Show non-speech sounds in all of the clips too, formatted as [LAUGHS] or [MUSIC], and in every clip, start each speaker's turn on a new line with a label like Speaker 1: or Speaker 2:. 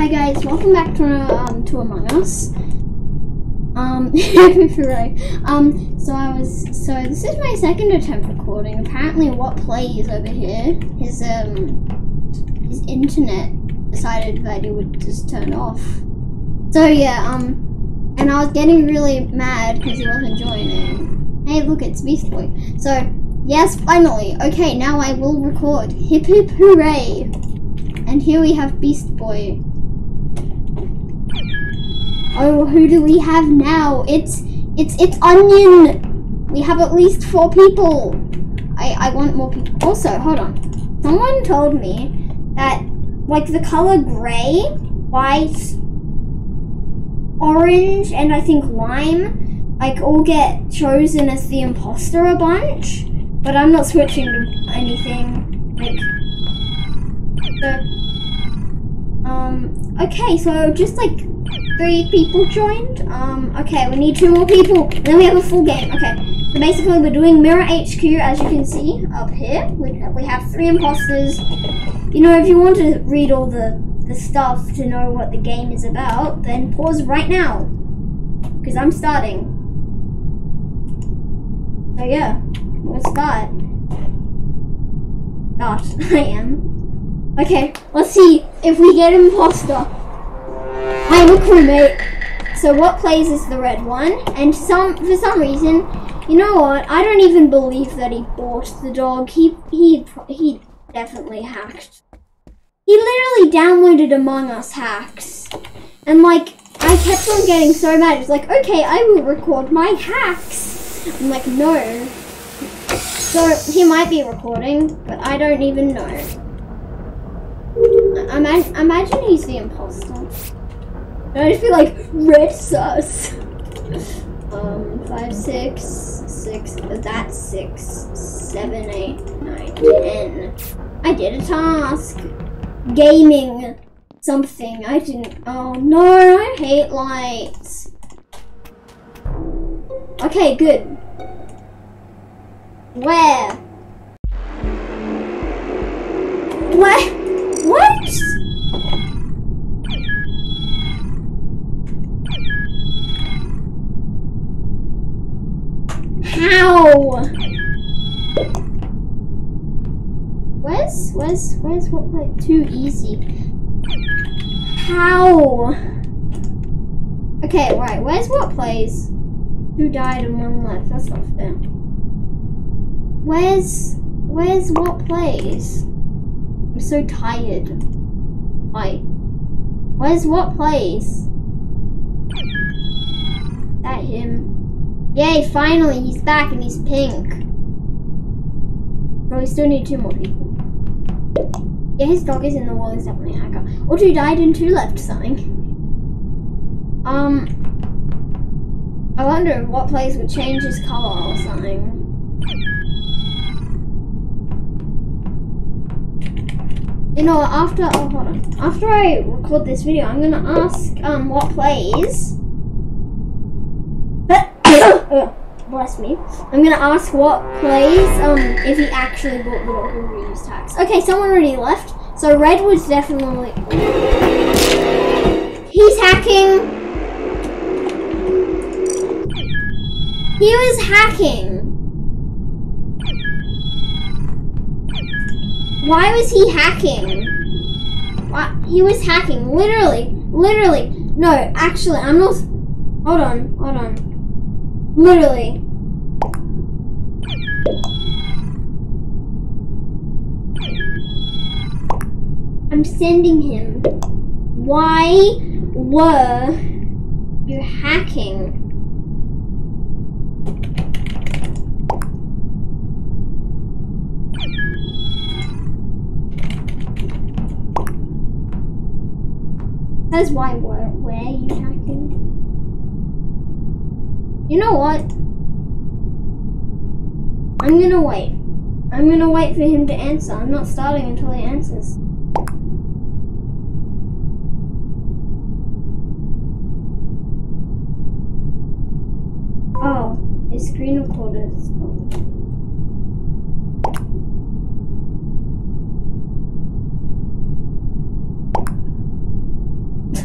Speaker 1: Hi guys, welcome back to um to Among Us. Um. [LAUGHS] Um, so I was so this is my second attempt recording. Apparently, what plays over here? His um his internet decided that it would just turn off. So yeah, um, and I was getting really mad because he wasn't joining. Hey, look, it's Beast Boy. So yes, finally. Okay, now I will record. Hip hip hooray! And here we have Beast Boy. Oh, who do we have now? It's it's it's Onion. We have at least four people. I I want more people. Also, hold on. Someone told me that like the color gray, white, orange, and I think lime, like all get chosen as the imposter a bunch. But I'm not switching anything. Like, so, um, okay, so just like three people joined. Um, okay, we need two more people. then we have a full game. Okay, so basically we're doing MIRA HQ, as you can see up here. We, we have three imposters. You know, if you want to read all the, the stuff to know what the game is about, then pause right now. Because I'm starting. So yeah, we'll start. Start. [LAUGHS] I am. Okay, let's see if we get imposter. I'm a crewmate. So what plays is the red one, and some for some reason, you know what? I don't even believe that he bought the dog. He he he definitely hacked. He literally downloaded Among Us hacks, and like I kept on getting so mad. It's like, okay, I will record my hacks. I'm like, no. So he might be recording, but I don't even know. I imagine, imagine he's the imposter. I just feel like red sus. Um, five, six, six, that's six, seven, eight, nine, ten. I did a task. Gaming something. I didn't, oh no, I hate lights. Okay, good. Where? Where? What? How? Where's, where's, where's what like too easy? How? Okay, right, where's what plays? Who died and one left? That's not fair. Where's, where's what plays? I'm so tired. Why? Where's what plays? That him. Yay, finally, he's back and he's pink. But we still need two more people. Yeah, his dog is in the wall, he's definitely a hacker. Or two died and two left something. Um, I wonder what place would change his color or something. You know, after, oh, hold on. After I record this video, I'm gonna ask, um, what plays oh, bless me. I'm gonna ask what plays um if he actually bought the local reuse tax. Okay, someone already left. So red was definitely He's hacking. He was hacking. Why was he hacking? What? He was hacking. Literally. Literally. No, actually, I'm not. Hold on. Hold on. Literally. I'm sending him. Why were you hacking? Says why were where you? You know what? I'm gonna wait. I'm gonna wait for him to answer. I'm not starting until he answers. Oh, his screen recorder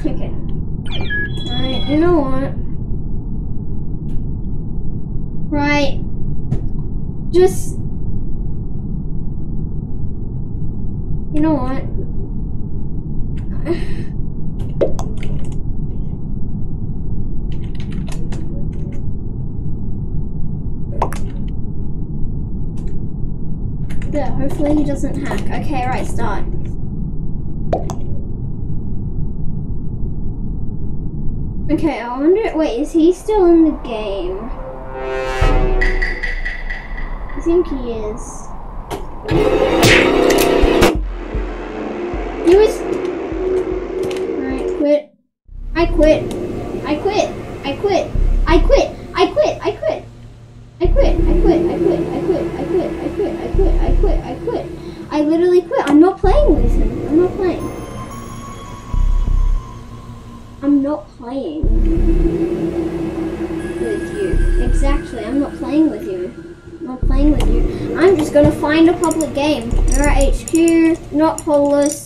Speaker 1: Okay. Alright, you know what? Right. Just. You know what? Yeah, hopefully he doesn't hack. Okay, right, start. Okay, I wonder. Wait, is he still in the game? Think he is. He was. Alright, quit. I quit. game. We're at HQ, not holeless.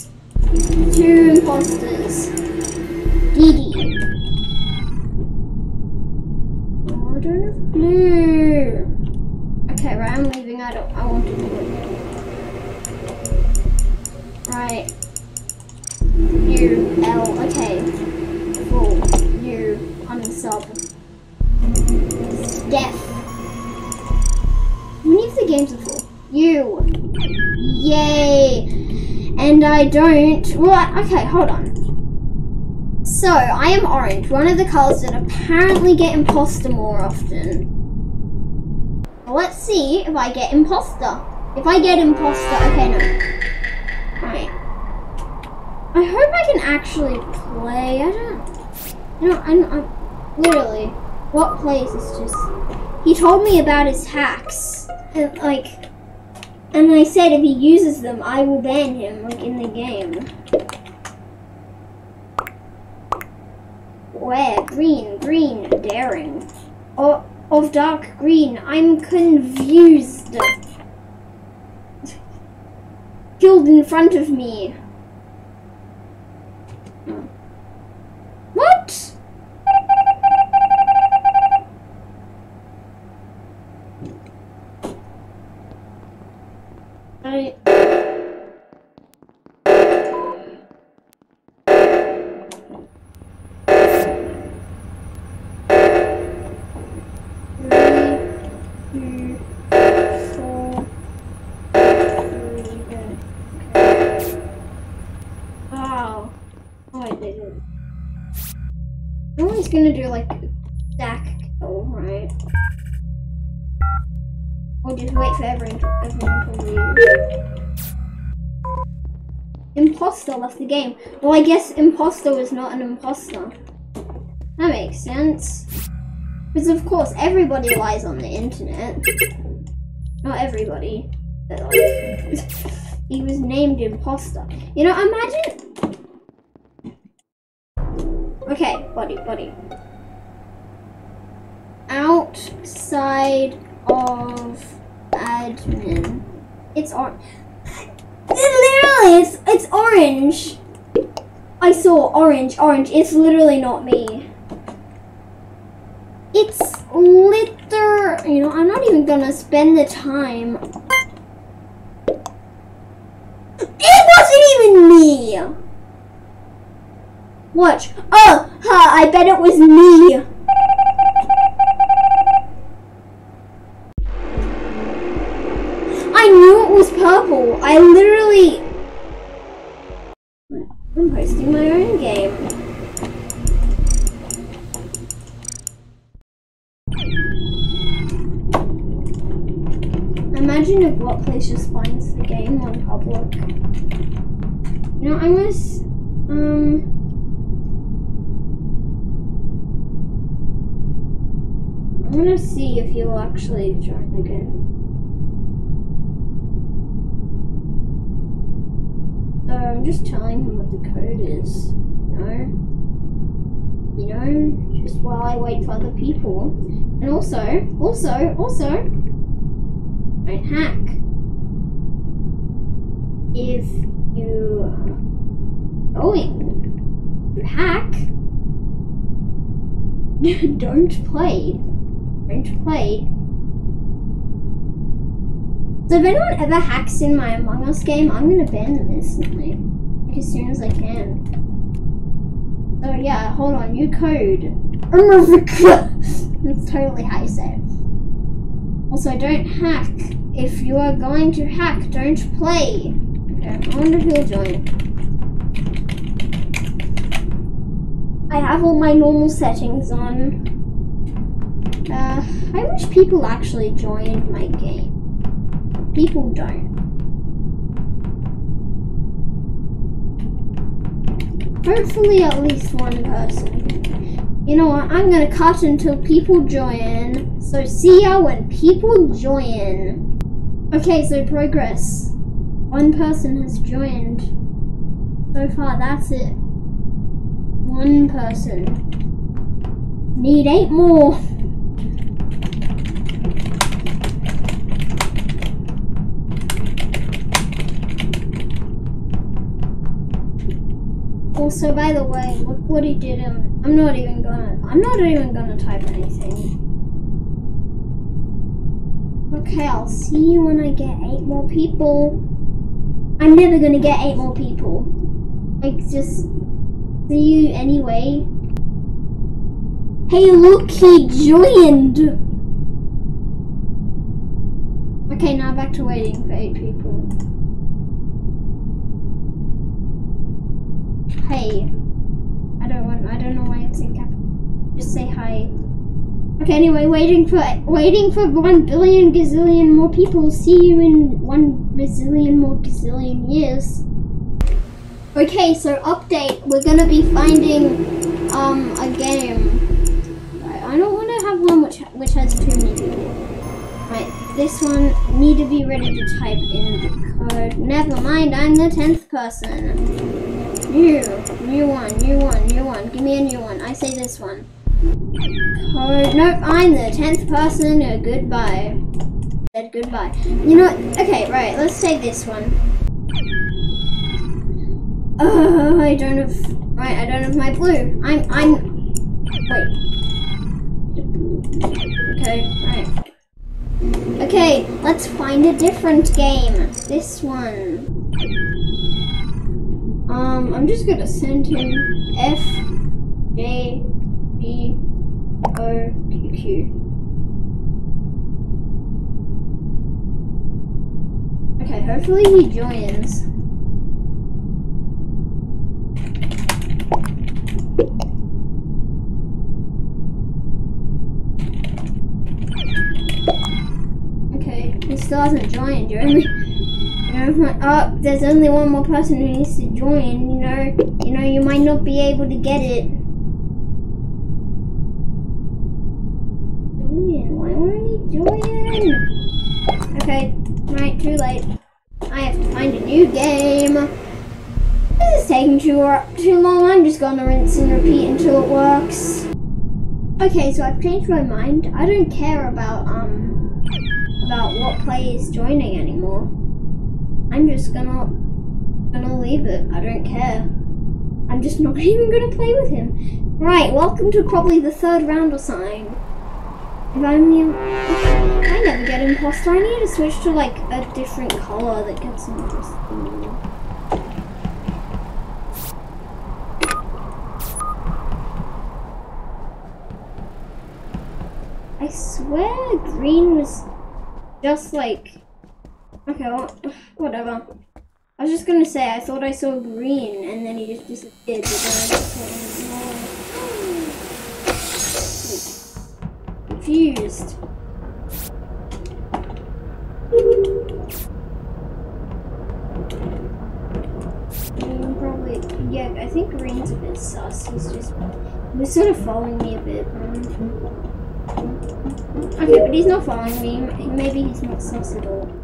Speaker 1: I don't. Well, okay, hold on. So, I am orange, one of the colors that apparently get imposter more often. Let's see if I get imposter. If I get imposter, okay, no. Right. I hope I can actually play. I don't. You know, I'm, I'm literally. What plays is just. He told me about his hacks, and like, and I said if he uses them, I will ban him, like in the game. Where green, green, daring, or of dark green. I'm confused. [LAUGHS] Killed in front of me. I'm gonna do like stack kill, right? Or just wait for everyone to leave. Imposter left the game. Well, I guess imposter was not an imposter. That makes sense. Because of course everybody lies on the internet. Not everybody. But like, [LAUGHS] he was named imposter. You know, imagine Okay, buddy, buddy. Outside of admin. It's orange. Literally, it's it's orange. I saw orange, orange. It's literally not me. It's litter. You know, I'm not even gonna spend the time. It wasn't even me. Watch. Oh, huh, I bet it was me. I knew it was purple. I literally... I'm hosting my own game. Imagine if what place just finds the game on public. You know, I'm gonna... Um... I'm gonna see if he'll actually join the game. So I'm just telling him what the code is, you know? You know, just while I wait for other people. And also, also, also, don't hack. If you are going you hack, [LAUGHS] don't play. Don't play. So if anyone ever hacks in my Among Us game, I'm gonna ban them instantly. Like as soon as I can. So yeah, hold on, new code. That's [LAUGHS] totally how you say it. Also, don't hack. If you are going to hack, don't play. Okay, I wonder if he'll join. I have all my normal settings on. Uh, I wish people actually joined my game. People don't. Hopefully at least one person. You know what, I'm gonna cut until people join. So see ya when people join. Okay, so progress. One person has joined. So far, that's it. One person. Need eight more. Also, by the way, look what he did. Um, I'm not even gonna. I'm not even gonna type anything. Okay, I'll see you when I get eight more people. I'm never gonna get eight more people. Like, just see you anyway. Hey, look, he joined. Okay, now back to waiting for eight people. Hey. I don't want, I don't know why it's in cap. Just say hi. Okay, anyway, waiting for, waiting for one billion gazillion more people. See you in one bazillion more gazillion years. Okay, so update. We're gonna be finding, um, a game. I don't want to have one which, which has too many people. Right, this one, need to be ready to type in the code. Never mind, I'm the 10th person. New, new one, new one, new one. Give me a new one. I say this one. Code. Nope, I'm the tenth person. Uh, goodbye. Said goodbye. You know what? Okay, right. Let's say this one. Uh, I don't have. Right, I don't have my blue. I'm. I'm. Wait. Okay, right. Okay, let's find a different game. This one. Um, I'm just gonna send him F J B O Q Q. Okay, hopefully he joins. Okay, he still hasn't joined, you oh, there's only one more person who needs to join, you know, you know, you might not be able to get it. Join, why won't he join? Okay, right, too late. I have to find a new game. This is taking too, too long, I'm just gonna rinse and repeat until it works. Okay, so I've changed my mind. I don't care about, um, about what player is joining anymore. I'm just gonna gonna leave it. I don't care. I'm just not [LAUGHS] even gonna play with him. Right, welcome to probably the third round or something. If I'm the I never get imposter. I need to switch to like a different color that gets interesting. I swear green was just like Okay, well, whatever. I was just gonna say, I thought I saw green, and then he just disappeared, Confused. Mm, probably, yeah, I think green's a bit sus. He's just, he's sort of following me a bit. Okay, but he's not following me. Maybe he's not sus at all.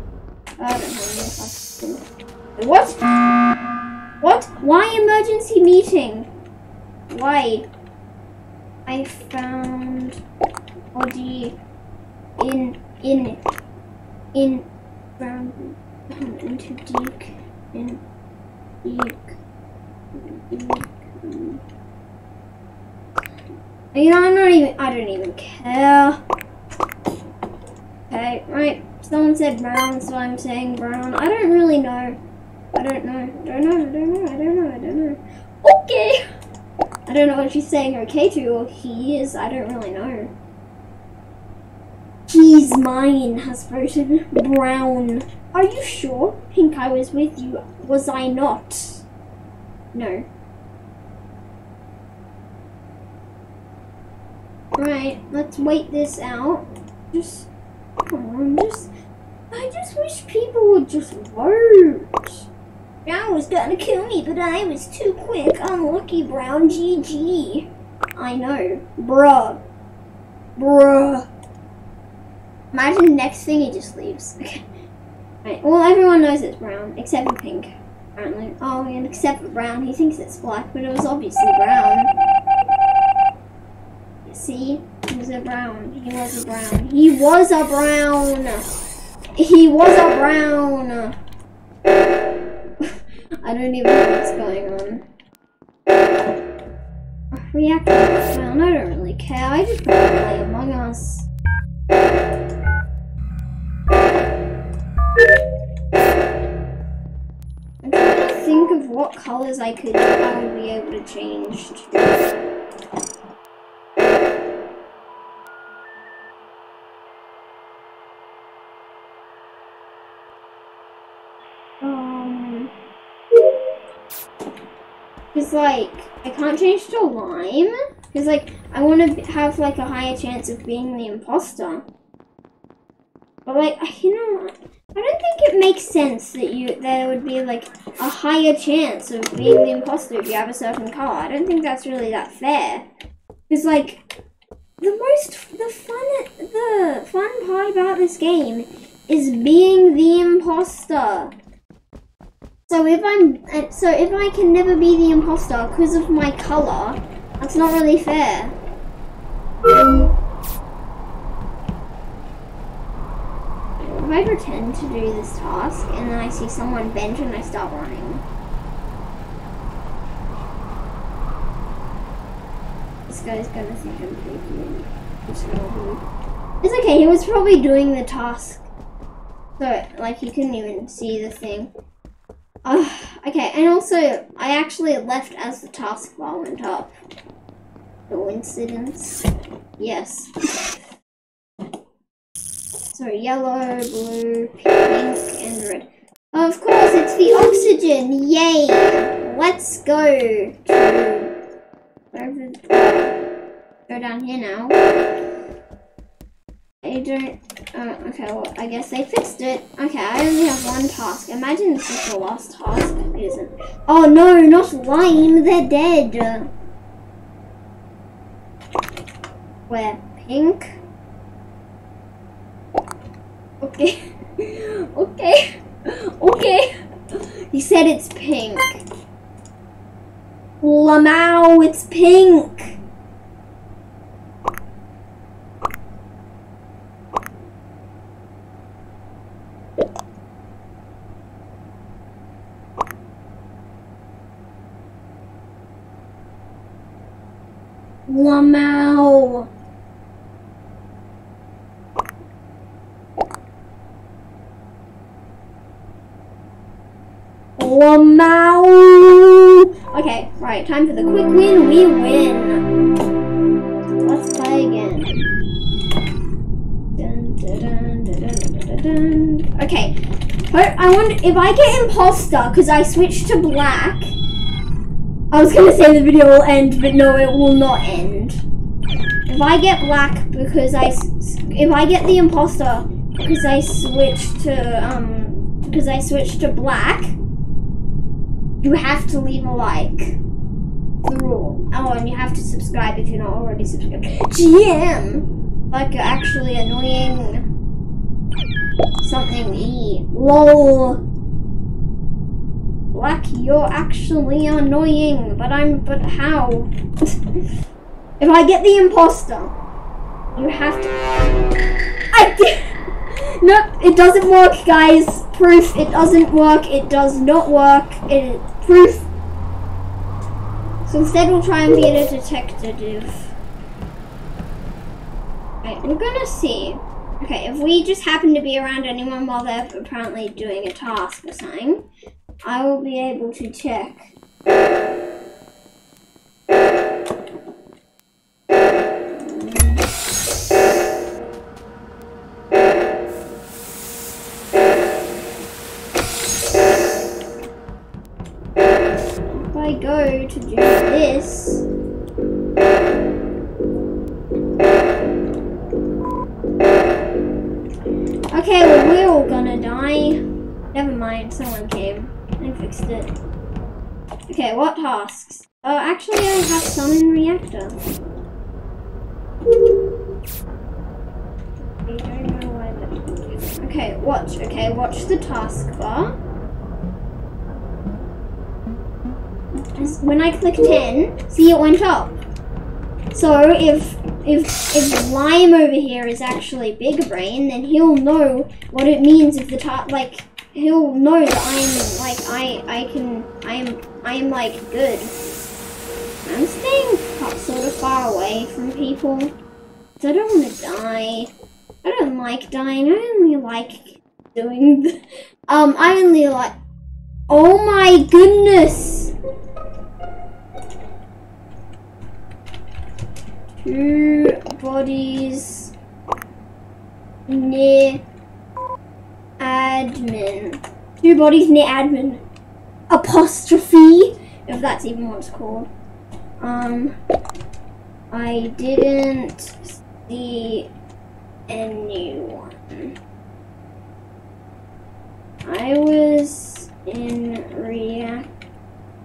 Speaker 1: What? What? Why emergency meeting? Why? I found body in in in found into deek in deek. You know, I'm not even, I don't even care. Okay, right. Someone said brown, so I'm saying brown. I don't really know. I don't know. I don't know. I don't know. I don't know. I don't know. Okay. I don't know what she's saying okay to or he is. I don't really know. He's mine has voted brown. Are you sure? Pink, I was with you. Was I not? No. Right, let's wait this out. Just, come on, just, I just wish people would just vote. Brown was gonna kill me, but I was too quick. Unlucky Brown, GG. I know. Bruh. Bruh. Imagine the next thing he just leaves. [LAUGHS] Okay. Right, well everyone knows it's brown, except for pink, apparently. Oh, and except for brown, he thinks it's black, but it was obviously brown. See? He was a brown. He was a brown. He was a brown! He was a brown! I don't even know what's going on. Reactor brown, I don't really care. I just want to play Among Us. Think of what colors I could I would be able to change to. Like I can't change to lime. Cause like I want to have like a higher chance of being the imposter. But like you know, I don't think it makes sense that you there would be like a higher chance of being the imposter if you have a certain color. I don't think that's really that fair. Cause like the most the fun the fun part about this game is being the imposter. So if I'm so if I can never be the imposter because of my color, that's not really fair. If I pretend to do this task and then I see someone bent and I start running. This guy's gonna think I'm creepy. It's okay, he was probably doing the task. So, like, he couldn't even see the thing. Uh, okay, and also, I actually left as the taskbar went up. Coincidence? Yes. So, yellow, blue, pink, and red. Of course, it's the oxygen! Yay! Let's go to... Go down here now. I don't... Uh, okay, well, I guess they fixed it. Okay, I only have one task. Imagine this is the last task. It isn't. Oh no, not lime. They're dead. Where? Pink? Okay. [LAUGHS] okay. Okay. He said it's pink. Lamau, it's pink. Lamau. Lamau. Okay, right, time for the quick win. We win. Let's play again. Okay, I wonder if I get imposter because I switched to black. I was gonna say the video will end, but no, it will not end. If I get black because I, if I get the imposter because I switched to, um, because I switched to black, you have to leave a like. The rule. Oh, and you have to subscribe if you're not already subscribed. GM! Like you're actually annoying. Something E. LOL. You're actually annoying, but I'm, but how? if I get the imposter, you have to, I did, nope, it doesn't work, guys, proof, it doesn't work, it does not work, it, proof. So instead we'll try and be a detective. Right, we're gonna see. Okay, if we just happen to be around anyone while they're apparently doing a task or something, I will be able to check. So if if if Lime over here is actually Big Brain, then he'll know what it means if the ta- like he'll know that I'm like I I can I am I am like good. I'm staying sort of far away from people. I don't want to die. I don't like dying. I only like doing. Um, I only like. Oh my goodness! Two bodies near admin. Two bodies near admin. Apostrophe, if that's even what it's called. Um, I didn't see anyone. I was in react.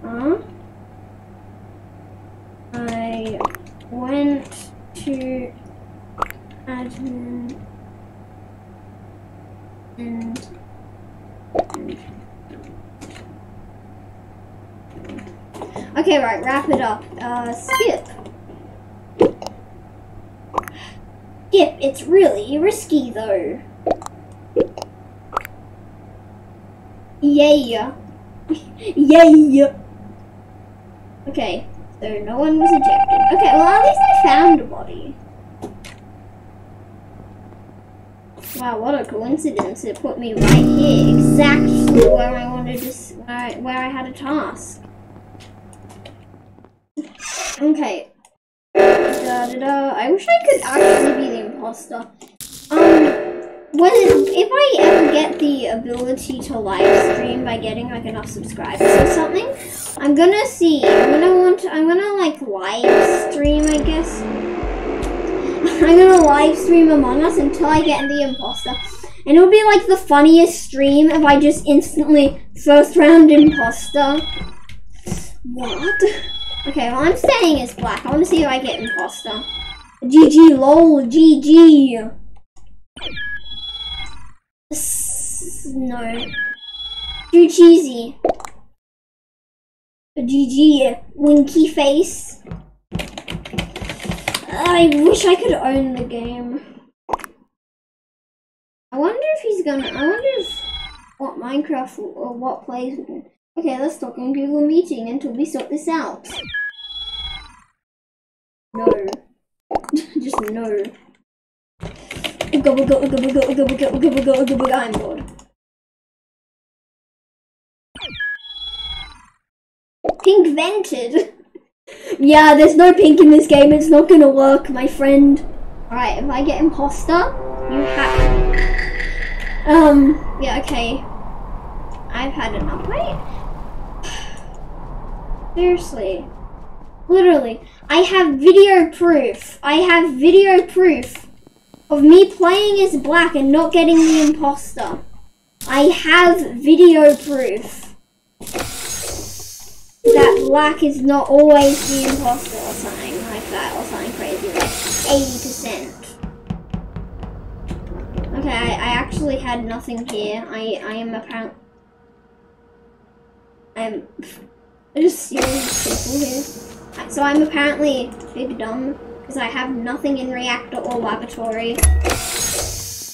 Speaker 1: Huh? I went to admin and, okay right wrap it up. Uh skip. Skip it's really risky though. Yeah. [LAUGHS] Yeah. Okay so no one was ejected. Okay, well at least I found a body. Wow, what a coincidence! It put me right here, exactly where I wanted to, where I, where I had a task. Okay. Da, da, da. I wish I could actually be the imposter. Um, when if I ever get the ability to live stream by getting like enough subscribers or something, I'm gonna see. I'm gonna want. To, I'm gonna like live stream. I guess. [LAUGHS] I'm gonna live stream Among Us until I get the imposter, and it'll be like the funniest stream if I just instantly first round imposter. What? Okay, well I'm staying as black. I want to see if I get imposter. GG lol GG. No. Too cheesy. GG. Winky face. I wish I could own the game. I wonder if he's gonna. I wonder if what Minecraft or what plays. Okay, let's talk on Google Meeting until we sort this out. No. Just no. Ooga booga ooga booga ooga booga ooga booga ooga booga. I'm bored. Pink vented. yeah, there's no pink in this game. It's not gonna work, my friend. Alright, if I get imposter, you have. Um, yeah, okay. I've had enough, right? [SIGHS] Seriously. Literally. I have video proof. I have video proof of me playing as black and not getting the imposter. I have video proof that black is not always the imposter or something like that or something crazy like 80%. Okay, I, I actually had nothing here. I, I am apparent I'm [LAUGHS] just serious people here. So I'm apparently big dumb because I have nothing in reactor or laboratory.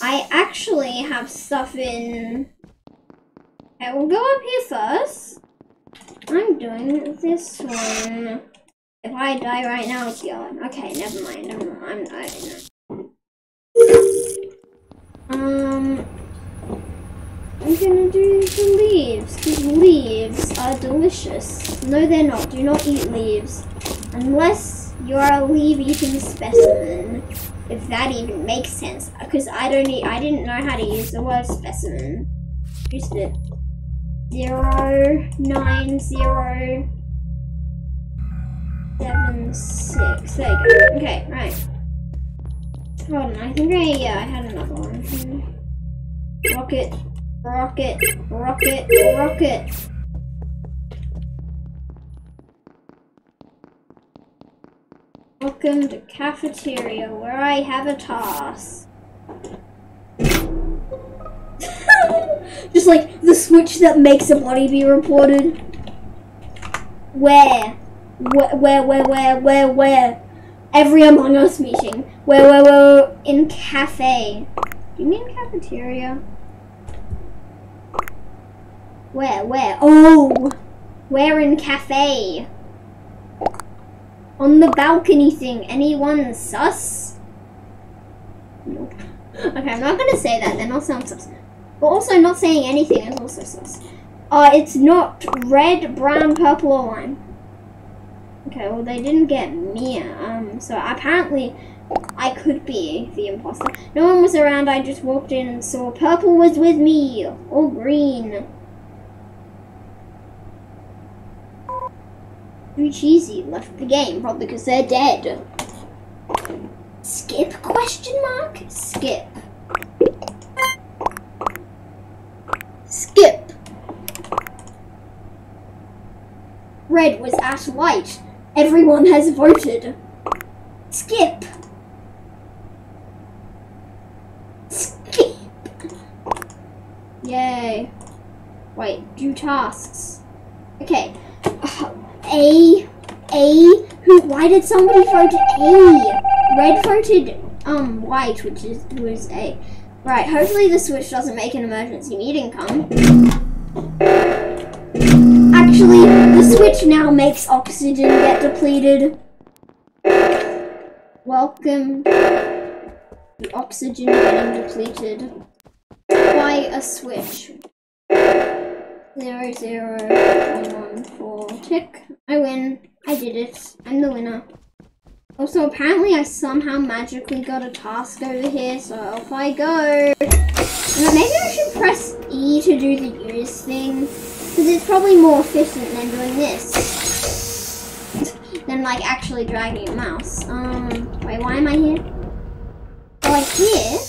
Speaker 1: I actually have stuff in. Okay, we'll go up here first. I'm doing this one. If I die right now, it's gone. Okay, never mind. Never mind. I'm, I, Um, I'm gonna do the leaves because leaves are delicious. No, they're not. Do not eat leaves unless you're a leaf-eating specimen. If that even makes sense, because I don't. Eat, I didn't know how to use the word specimen. Used it. Zero nine zero seven six. There you go. Okay, right. Hold on, I think I yeah I had another one. Rocket, rocket, rocket, rocket. Welcome to cafeteria where I have a task. [LAUGHS] Just like the switch that makes a body be reported. Where? Where, where, where, where, where? Every Among Us meeting. Where, where, where? In cafe. You mean cafeteria? Where, where? Oh! Where in cafe? On the balcony thing. Anyone sus? Nope. Okay, I'm not gonna say that, then I'll sound sus. But also not saying anything is also sus. Uh, it's not red, brown, purple, or lime. Okay, well they didn't get me. Um, so apparently I could be the imposter. No one was around, I just walked in and saw purple was with me. Or green. Too cheesy, left the game, probably because they're dead. Skip question mark? Skip. Skip. Red was at white. Everyone has voted. Skip. Skip. Yay. Wait, do tasks. Okay. [SIGHS] A. A. Who? Why did somebody vote A? Red voted um white, which is was A. Right. Hopefully the switch doesn't make an emergency meeting come. Actually, the switch now makes oxygen get depleted. Welcome. The oxygen getting depleted by a switch. Zero zero one one four tick. I win. I did it. I'm the winner. Also, apparently I somehow magically got a task over here, so off I go. Now, maybe I should press E to do the use thing, because it's probably more efficient than doing this. than, like, actually dragging a mouse. Um, wait, why am I here? Oh, I here?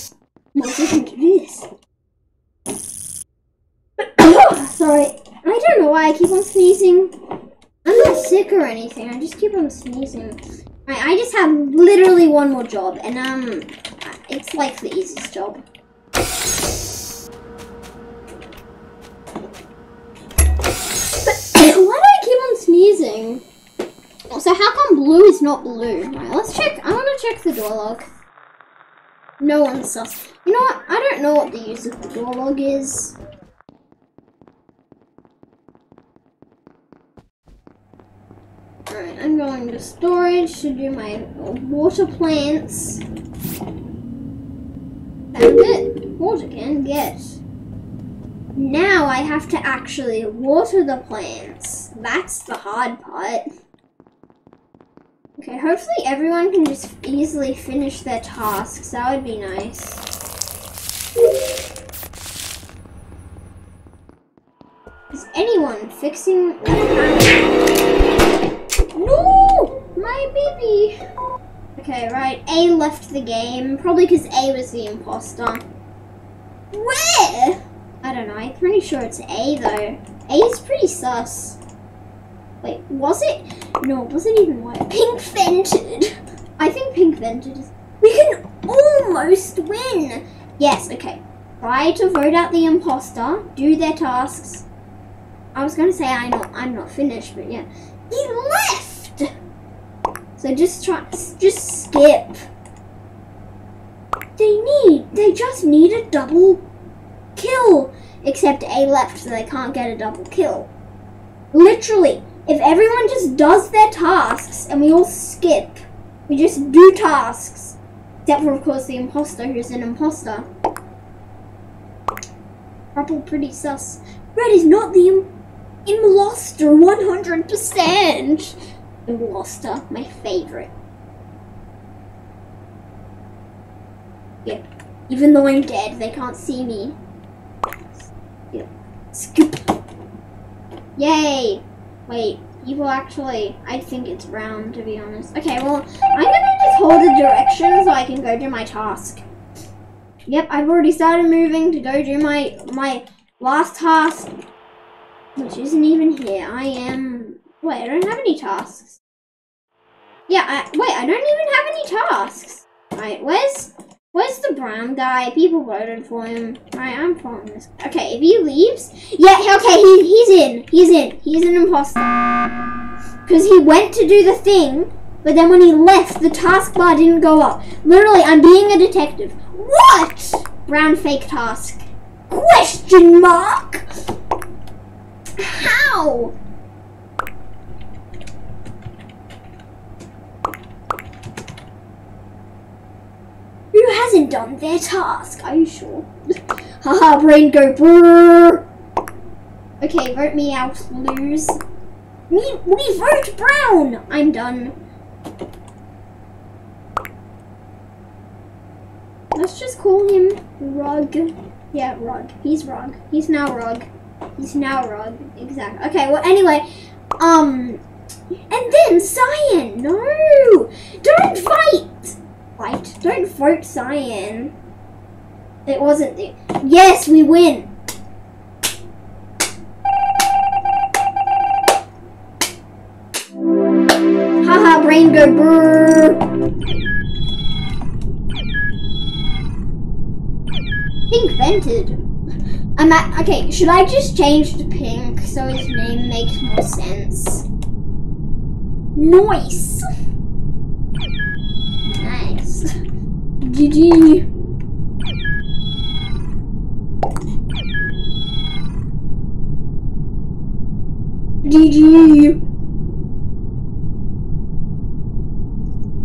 Speaker 1: More efficient to do this. [COUGHS] Sorry, I don't know why I keep on sneezing. I'm not sick or anything, I just keep on sneezing. Right, I just have literally one more job, and um, it's like the easiest job. [COUGHS] Why do I keep on sneezing? So how come blue is not blue? Right, let's check. I want to check the door log. No one's sus. You know what? I don't know what the use of the door log is. Alright, I'm going to storage to do my water plants. Found it. Water can get. Now I have to actually water the plants. That's the hard part. Okay, hopefully everyone can just easily finish their tasks. That would be nice. Is anyone fixing! My baby! Okay, right. A left the game. Probably because A was the imposter. Where? I don't know. I'm pretty sure it's A, though. A is pretty sus. Wait, was it? No, it wasn't even white. Pink vented. I think pink vented is... We can almost win! Yes, okay. Try to vote out the imposter. Do their tasks. I was to say I not, I'm not finished, but yeah. He! So just try, just skip. They need, they just need a double kill. Except A left, so they can't get a double kill. Literally, if everyone just does their tasks and we all skip, we just do tasks. Except for, of course, the imposter who's an imposter. Purple pretty sus. Red is not the Im- imposter 100%. Imposter, my favorite. Yeah. Even though I'm dead, they can't see me. Yeah. Skip. Yay! Wait, people actually, I think it's brown to be honest. Okay, well, I'm gonna just hold the direction so I can go do my task. Yep, I've already started moving to go do my, my last task, which isn't even here. I am, wait, I don't have any tasks. Yeah, I, wait, I don't even have any tasks. Right, where's, Where's the brown guy? People voted for him. Right, I'm following this. Okay, if he leaves, yeah, okay, he, he's in. He's in. He's an imposter. Because he went to do the thing, but then when he left, the taskbar didn't go up. Literally, I'm being a detective. What? Brown fake task. Question mark? How? Hasn't done their task? Are you sure? [LAUGHS] Haha, brain go brrr. Okay, vote me out, lose. Me, we vote brown. I'm done. Let's just call him Rug. Yeah, Rug. He's Rug. He's now Rug. He's now Rug. Exactly. Okay, well, anyway, um, and then Cyan. No! Don't fight! Fight. Don't vote Cyan. It wasn't the. Yes, we win! Haha, brain go brrr. Pink vented. I'm at, okay, should I just change to pink so his name makes more sense? Nice. GG. GG.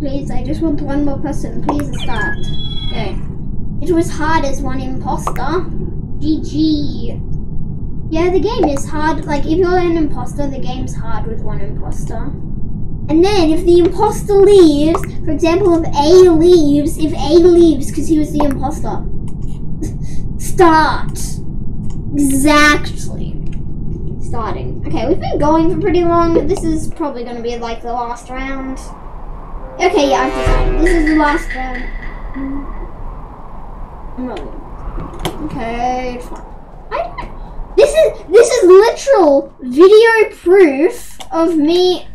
Speaker 1: Please, I just want one more person. Please start. Okay. It was hard as one imposter. GG. Yeah, the game is hard. Like, if you're an imposter, the game's hard with one imposter. And then, if the imposter leaves, for example, if A leaves, if A leaves because he was the imposter, start. Exactly. Starting. Okay, we've been going for pretty long. This is probably going to be like the last round. Okay, yeah, I've decided. This is the last round. No. Okay, fine. I this is this is literal video proof of me.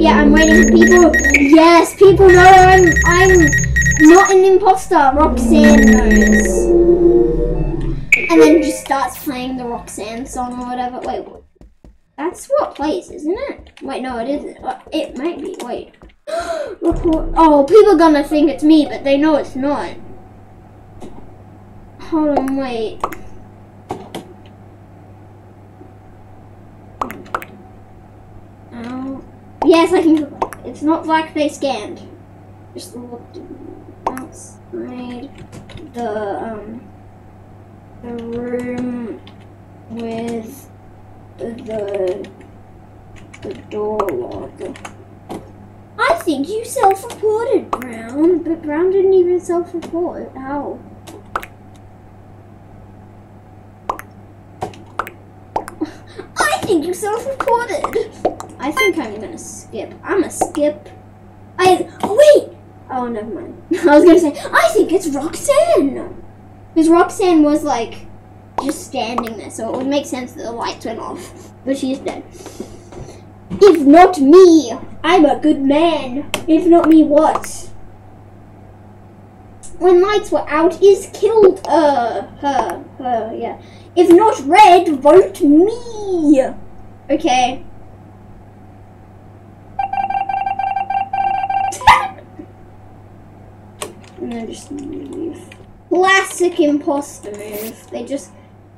Speaker 1: Yeah, I'm waiting for people. Yes, people know I'm I'm not an imposter. Roxanne knows. And then just starts playing the Roxanne song or whatever. Wait? That's what plays, isn't it? Wait, no, it isn't. Uh, It might be. Wait. [GASPS] Oh, people gonna think it's me, but they know it's not. Hold on, wait. Oh. Yes, I can. It's not blackface scanned. Just looked outside the um the room with the the door locked. I think you self-reported, Brown, but Brown didn't even self-report. How? [LAUGHS] I think you self-reported. Skip. I'm a skip. I oh wait. Oh never mind. [LAUGHS] I was gonna say I think it's Roxanne because Roxanne was like just standing there, so it would make sense that the lights went off, but she's dead. If not me, I'm a good man. If not me, what? When lights were out, is killed. Uh, her, her, yeah. If not red, vote me. Okay. Just leave. Classic imposter move. They just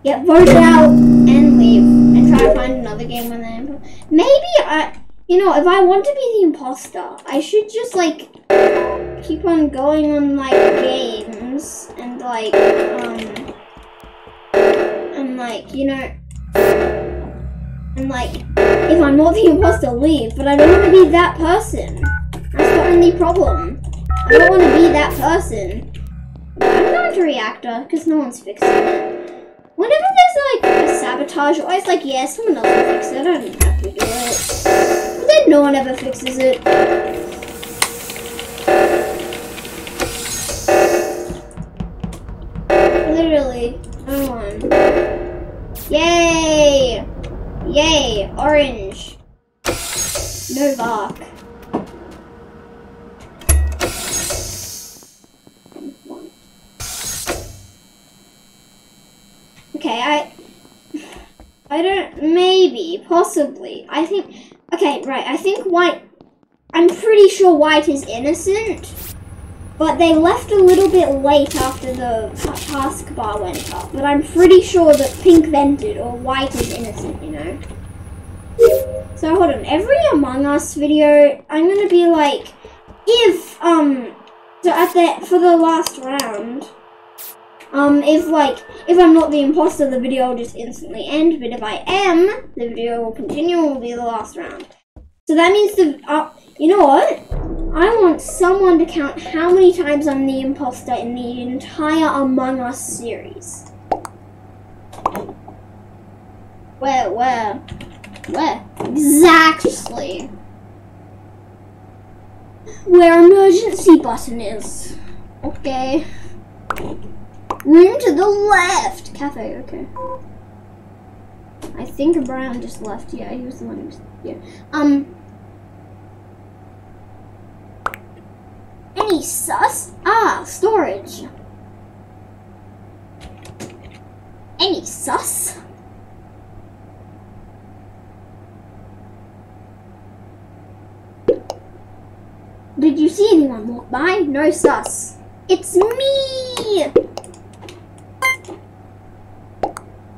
Speaker 1: get voted out and leave and try to find another game when they're impo- Maybe I, you know, if I want to be the imposter, I should just like keep on going on like games and like um and like you know and like if I'm not the imposter leave, but I don't want to be that person. That's the only problem. I don't want to be that person. I'm going to reactor because no one's fixing it. Whenever there's like a sabotage, I always like, yeah, someone else will fix it. I don't have to do it. But then no one ever fixes it. Literally, no one. Yay! Yay, orange. No bark. Okay, I I don't maybe, possibly. I think okay, right, I think white I'm pretty sure white is innocent. But they left a little bit late after the taskbar went up. But I'm pretty sure that pink vented or white is innocent, you know. So hold on, every Among Us video, I'm gonna be like, if, um, so at the, for the last round, um, if like, if I'm not the imposter, the video will just instantly end, but if I am, the video will continue and will be the last round. So that means the, uh, you know what? I want someone to count how many times I'm the imposter in the entire Among Us series. Where, where, where? Exactly. Where emergency button is. Okay. Room to the left. Cafe, okay. I think Brown just left. Yeah, he was the one who was, yeah. Um, Any sus? Ah, storage. Any sus? Did you see anyone walk by? No sus. It's me!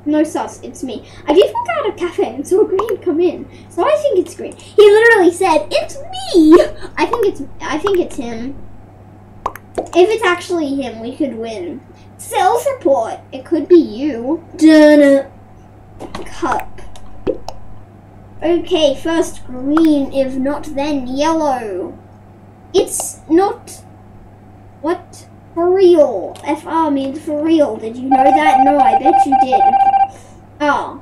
Speaker 1: No sus, it's me. I did walk out of cafe and saw Green come in, so I think it's Green. He literally said, "It's me." I think it's. I think it's him. If it's actually him, we could win. Self-report. It could be you. Dun Cup. Okay, first green. If not, then yellow. It's not. What? For real. FR means for real. Did you know that? No, I bet you did. Oh.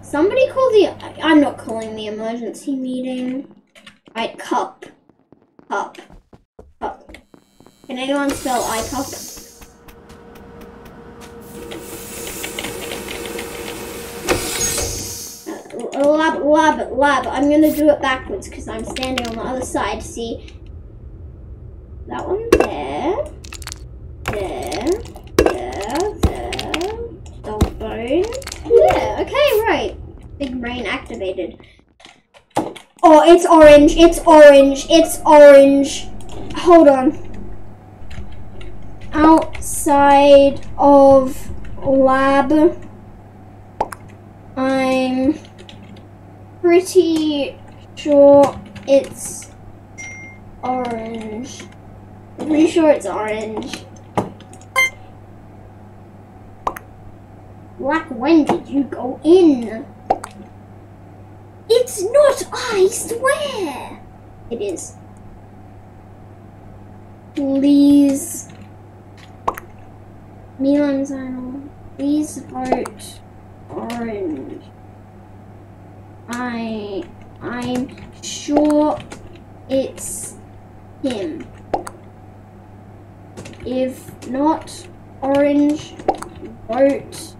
Speaker 1: Somebody call the... I'm not calling the emergency meeting. Right, cup. Cup. Cup. Can anyone spell I cup? Uh, lab, lab, lab. I'm gonna do it backwards because I'm standing on the other side. See, that one there, there, there, there, dog bone, there. Okay, right. Big brain activated. Oh, it's orange, it's orange, it's orange. Hold on. Outside of lab, I'm pretty sure it's orange. Pretty sure it's orange. Black, when did you go in? It's not, I swear! It is. Please. Milan Zano, please vote orange. I, I'm sure it's him. If not orange, vote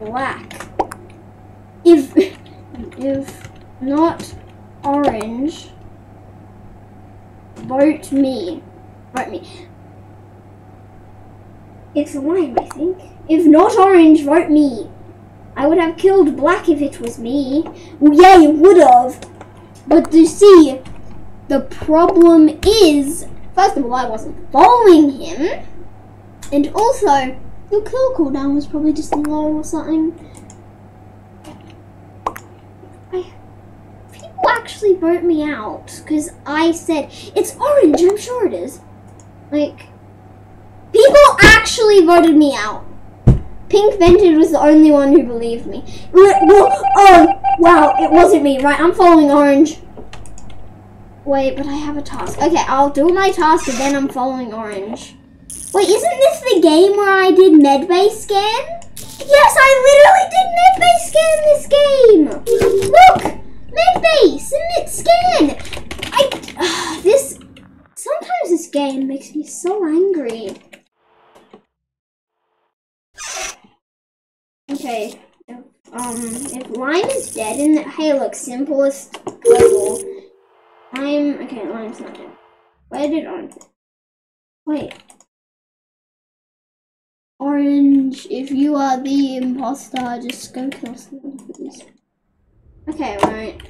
Speaker 1: black. If if not orange, vote me. Vote me. It's lime, I think. If not orange, vote me. I would have killed black if it was me. Well, yeah, you would have. But you see, the problem is First of all, I wasn't following him. And also, the kill cooldown was probably just low or something. I, people actually vote me out because I said, it's orange, I'm sure it is. Like, people actually voted me out. Pink Vented was the only one who believed me. Oh, wow, it wasn't me. Right, I'm following Orange. Wait, but I have a task. Okay, I'll do my task and then I'm following Orange. Wait, isn't this the game where I did medbay scan? Yes, I literally did medbay scan this game. Look, medbay, submit scan. I, uh, this, sometimes this game makes me so angry. Okay, um, if Lime is dead in the, hey look, simplest level. I'm, okay, Lime's not dead. Where did Orange, wait. Orange, if you are the imposter, just go kill someone, please. Okay, right.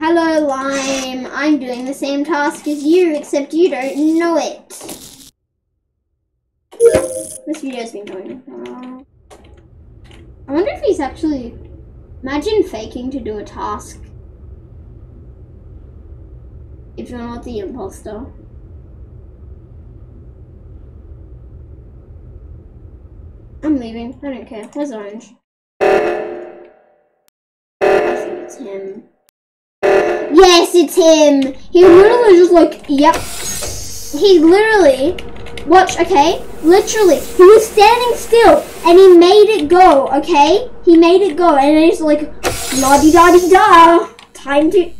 Speaker 1: Hello, Lime. I'm doing the same task as you, except you don't know it. This video's been going on. I wonder if he's actually... Imagine faking to do a task. If you're not the imposter. I'm leaving. I don't care. Where's Orange? I think it's him. Yes, it's him. He literally just like, yep. He literally, watch, okay? Literally, he was standing still and he made it go, okay? He made it go and it's like, la di da di da. Time to.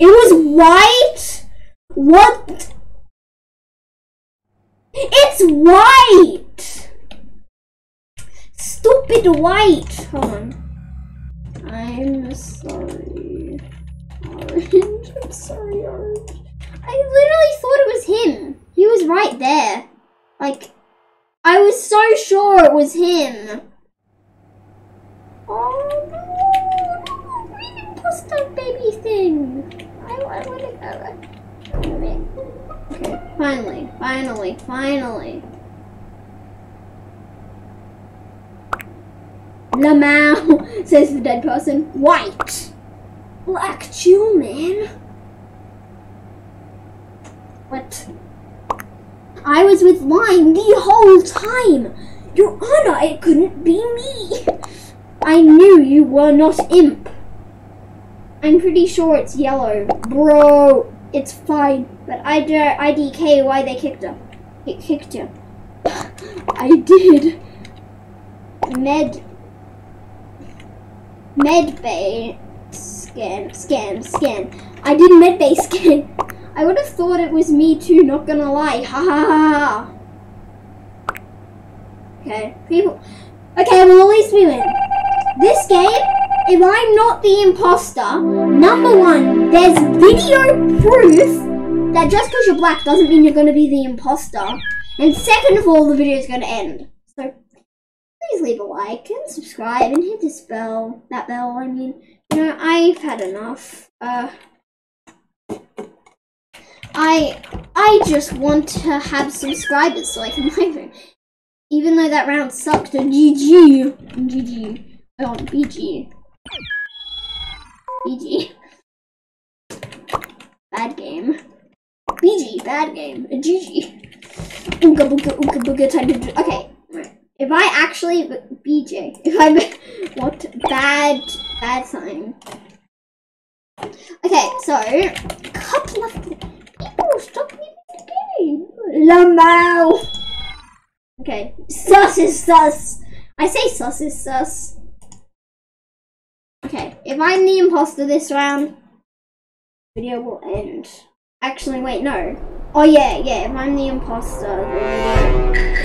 Speaker 1: It was white? What? It's white! Stupid white! Hold on. I'm sorry. Orange. I'm sorry, Orange. I literally thought it was him. He was right there. Like, I was so sure it was him. Oh no, no, imposter baby thing. Go. Finally, finally, finally. Lamau, [LAUGHS] says the dead person. White. Black Jew, man. What? I was with Lime the whole time. Your Honor, it couldn't be me. I knew you were not Imp. I'm pretty sure it's yellow. Bro, it's fine. But I IDK why they kicked him. It kicked him. [GASPS] I did. Med medbay scan, scan, scan. I did medbay [LAUGHS] scan. I would have thought it was me too, not gonna lie. Ha ha ha. Okay, people. Okay, well at least we win. This game, if I'm not the imposter, number one, there's video proof that just because you're black doesn't mean you're gonna be the imposter. And second of all, the video is gonna end. So please leave a like and subscribe and hit this bell. That bell, I mean. You know, I've had enough. Uh, I I just want to have subscribers so I can [LAUGHS] live Even though that round sucked, a GG. GG. I want BG. BG. Bad game. BG, bad game. GG. Ooga booga ooga booga time to do. Okay, if I actually BJ, if I [LAUGHS] what bad bad sign. Okay, so couple of people stop leaving the game. Lamau. Okay, sus is sus. I say sus is sus. I'm the imposter this round, video will end. Actually, wait, no. Oh yeah, yeah. If I'm the imposter,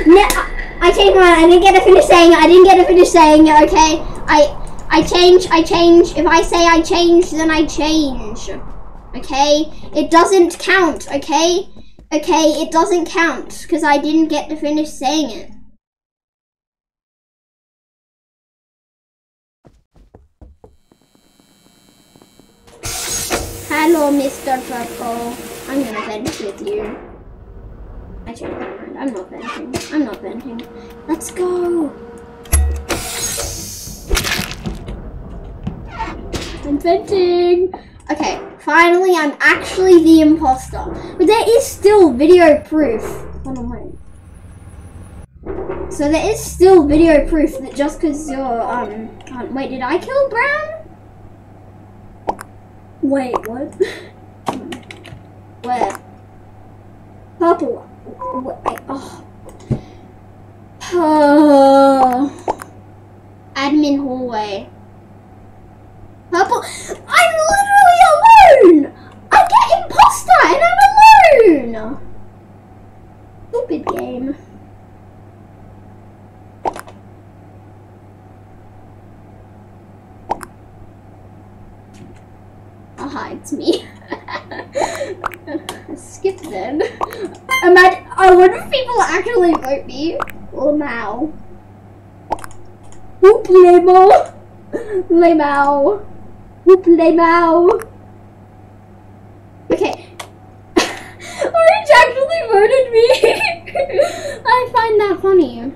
Speaker 1: no, I changed my. I didn't get to finish saying it. I didn't get to finish saying it. Okay, I I change. I change. If I say I change, then I change. Okay, it doesn't count. Okay, okay, it doesn't count because I didn't get to finish saying it. Hello, Mr. Purple. I'm gonna vent with you. I changed my mind. I'm not venting. I'm not venting. Let's go. I'm venting. Okay, finally I'm actually the imposter. But there is still video proof. Hold on, wait. So there is still video proof that just because you're, um, um, wait, did I kill Brown? Wait, what? Where? Purple. Wait, oh. oh. Admin hallway. Purple. I'm literally alone! I get imposter and I'm alone! Stupid game. It's me. [LAUGHS] Skip then. Imagine, I wonder if people actually vote me. Lamau. Whoop Lemo. Lamau. Whoop Lamau. Okay. Orange actually voted me. I find that funny.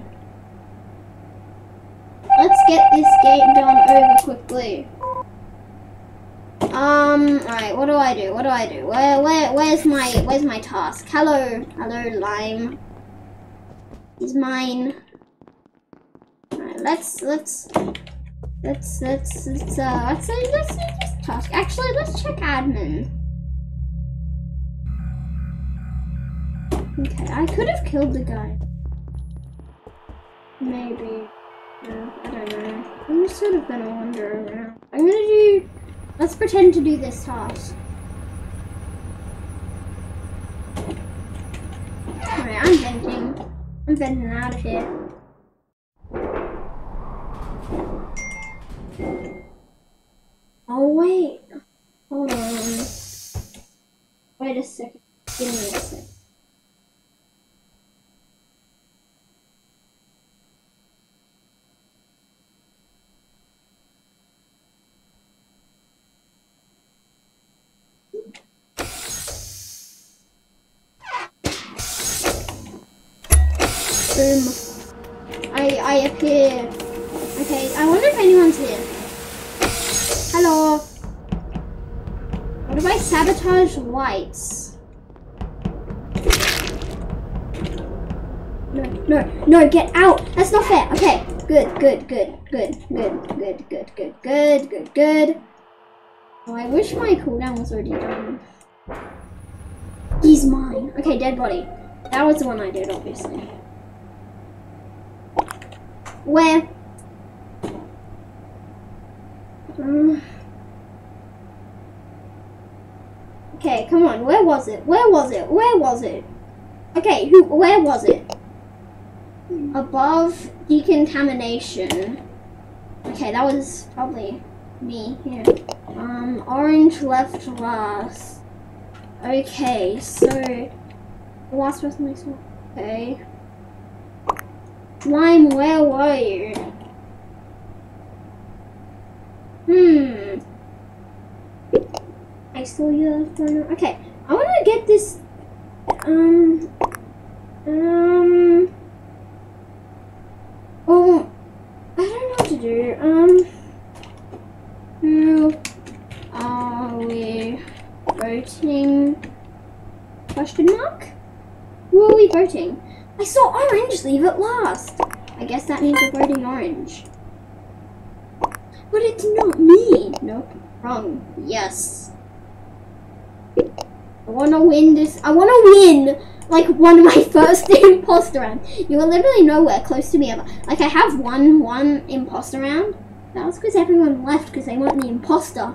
Speaker 1: Let's get this game done over quickly. Um, alright, what do I do? What do I do? Where, where, where's my, where's my task? Hello, hello, Lime. He's mine. Let's, let's, let's, let's, let's, uh, let's, let's, task. Actually, let's check admin. Okay, I could have killed the guy. Maybe. No, I don't know. I'm just sort of gonna wander around. I'm gonna do Let's pretend to do this task. I'm venting. I'm venting out of here. Oh wait. Hold on. Wait a second. Give me a second. Boom. I I appear. Okay, I wonder if anyone's here. Hello. What if I sabotage lights? No, no, no, get out! That's not fair. Okay, good, good, good, good, good, good, good, good, good, good, good. Oh, I wish my cooldown was already done. He's mine. Okay, dead body. That was the one I did, obviously. Where? Um, okay, come on. Where was it? Where was it? Where was it? Okay, who? Where was it? Above decontamination. Okay, that was probably me here. Um, orange left last. Okay, so the last person I saw. Okay. Slime, where were you? Hmm. I saw you Okay, I want to get this. Um. Um. Oh, I don't know what to do. Um. Who are we voting? Question mark? Who are we voting? I saw orange leave at last. I guess that means we're voting orange. But it's not me. Nope. Wrong. Yes. I wanna win this. I wanna win like one of my [LAUGHS] first imposter round. You were literally nowhere close to me ever. Like I have won one imposter round. That was because everyone left because they weren't the imposter.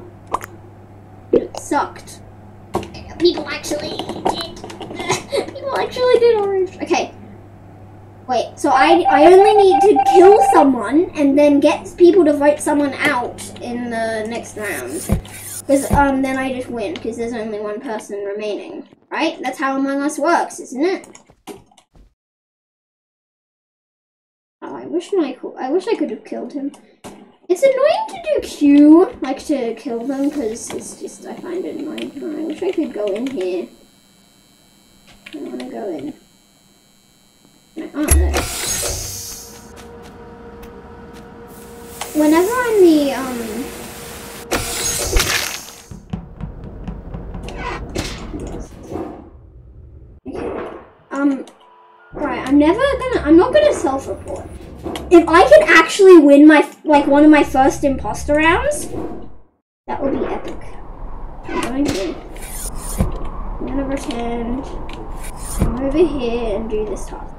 Speaker 1: It sucked. People actually did. [LAUGHS] People actually did orange. Okay. Wait, so I, I only need to kill someone and then get people to vote someone out in the next round. Because um, then I just win, because there's only one person remaining. Right? That's how Among Us works, isn't it? Oh, I wish my I wish I could have killed him. It's annoying to do Q, like to kill them, because it's just, I find it annoying. Oh, I wish I could go in here. I want to go in. Oh. Whenever I'm the, um... Um, right, I'm never gonna I'm not gonna self-report. If I can actually win my like one of my first imposter rounds, that would be epic. I'm going to. I'm gonna pretend I'm over here and do this task.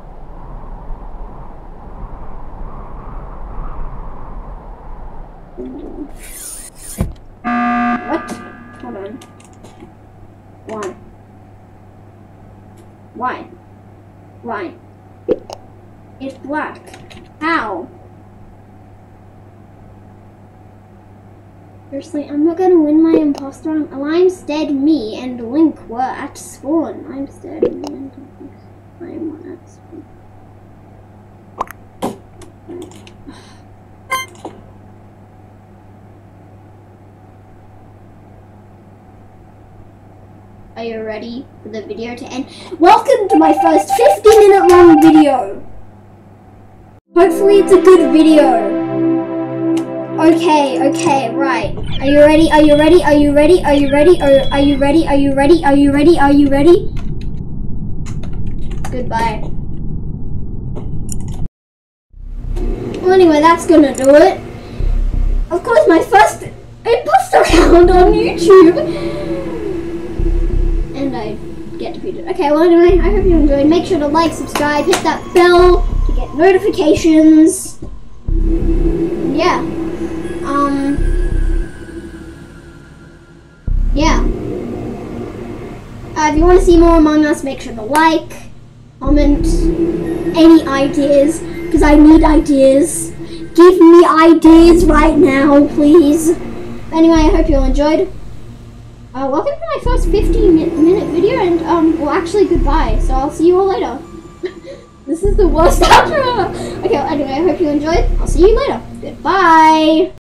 Speaker 1: What? Hold on. Why? Why? Why? It's black. How? Seriously, I'm not gonna win my. Lime's dead, me and Link were at spawn. Lime's dead, Lime were at spawn. Are you ready for the video to end? Welcome to my first 50 minute long video. Hopefully it's a good video. Okay, okay, right. Are you ready? Are you ready? Are you ready? Are you ready? Are, are you ready? Are you ready? Are you ready? Are you ready? Goodbye. Well, anyway, that's gonna do it. Of course, my first imposter round on YouTube Okay, well anyway, I hope you enjoyed. Make sure to like, subscribe, hit that bell to get notifications. Yeah. Um. Yeah. Uh, if you want to see more Among Us, make sure to like, comment, any ideas, because I need ideas. Give me ideas right now, please. Anyway, I hope you all enjoyed. Uh, welcome to my first 15 minute video, and, um, well, actually, goodbye. So I'll see you all later. [LAUGHS] this is the worst [LAUGHS] outro. Okay, well, anyway, I hope you enjoyed. I'll see you later. Goodbye.